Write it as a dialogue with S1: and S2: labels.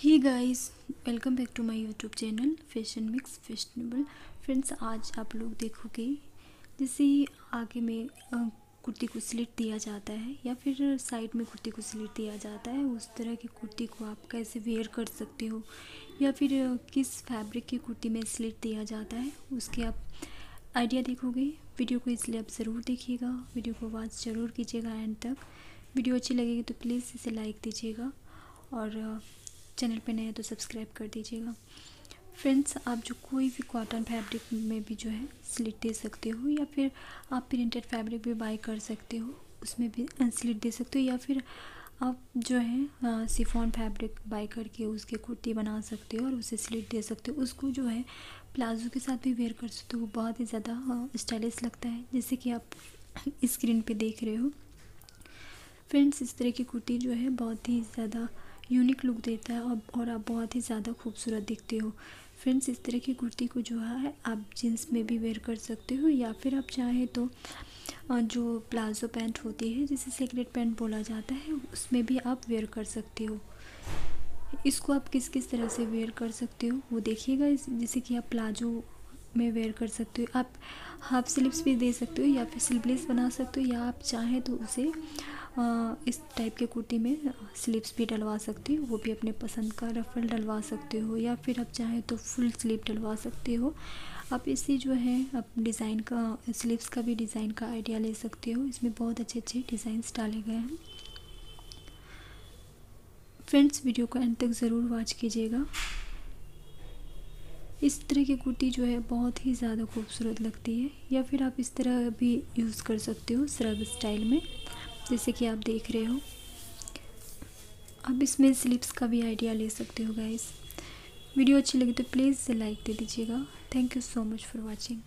S1: Hi guys welcome back to my YouTube channel fashion mix fashionable friends आज आप लोग देखोगे, जैसे आगे में कुर्ती को स्लिट दिया जाता है, या फिर साइड में कुर्ती को स्लिट दिया जाता है, उस तरह की कुर्ती को आप कैसे वेयर कर सकते हो? या फिर किस फैब्रिक की कुर्ती में स्लिट दिया जाता है, उसके आप आइडिया देखोगे? वीडियो को इसलिए आप ज़रूर देखिएगा वीडियो को वॉच ज़रूर कीजिएगा एंड तक। वीडियो अच्छी लगेगी तो प्लीज़ इसे लाइक दीजिएगा। और चैनल पे नए तो सब्सक्राइब कर दीजिएगा। फ्रेंड्स आप जो कोई भी कॉटन फैब्रिक में भी जो है स्लिट दे सकते हो या फिर आप प्रिंटेड फैब्रिक भी बाई कर सकते हो, उसमें भी स्लिट दे सकते हो या फिर आप जो है सिफॉन फैब्रिक बाई करके उसके कुर्ती बना सकते हो और उसे स्लिट दे सकते हो। उसको जो है प्लाजो के साथ भी वेयर कर सकते हो बहुत ही ज़्यादा स्टाइलिश लगता है। जैसे कि आप स्क्रीन पे देख रहे हो। फ्रेंड्स इस तरह की कुर्ती जो है बहुत ही ज़्यादा यूनिक लुक देता है और और आप बहुत ही ज़्यादा खूबसूरत दिखते हो। फ्रेंड्स इस तरह की कुर्ती को जो है, आप जीन्स में भी वेयर कर सकते हो या फिर आप चाहें तो जो प्लाजो पैंट होती है, जिसे सेक्रेट पैंट बोला जाता है, उसमें भी आप वेयर कर सकते हो। इसको आप किस किस तरह से वेयर कर सकते हो, वो देखिएगा। जैसे कि आप प्लाजो में वेयर कर सकते हो। आप हाफ़ स्लीव्स भी दे सकते हो या फिर स्लीवलेस बना सकते हो या आप चाहें तो उसे इस टाइप के कुर्ती में स्लीव्स भी डलवा सकते हो। वो भी अपने पसंद का रफल डलवा सकते हो या फिर आप चाहें तो फुल स्लीव डलवा सकते हो। आप इसी जो है, आप डिज़ाइन का स्लीव्स का भी डिज़ाइन का आइडिया ले सकते हो। इसमें बहुत अच्छे अच्छे डिज़ाइंस डाले गए हैं। फ्रेंड्स वीडियो को एंड तक ज़रूर वॉच कीजिएगा। इस तरह की कुर्ती जो है बहुत ही ज़्यादा खूबसूरत लगती है। या फिर आप इस तरह भी यूज़ कर सकते हो सरब स्टाइल में, जैसे कि आप देख रहे हो। आप इसमें स्लिप्स का भी आइडिया ले सकते हो गाइस वीडियो अच्छी लगी तो प्लीज़ लाइक दे दीजिएगा। Thank you so much for watching